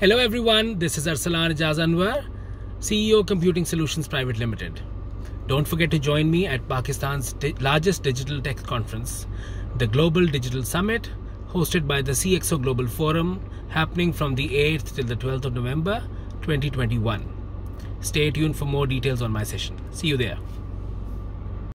Hello everyone, this is Arsalan Ijaz Anwar, CEO Computing Solutions Private Limited. Don't forget to join me at Pakistan's di- largest digital tech conference, the Global Digital Summit, hosted by the CXO Global Forum, happening from the 8th till the 12th of November 2021. Stay tuned for more details on my session. See you there.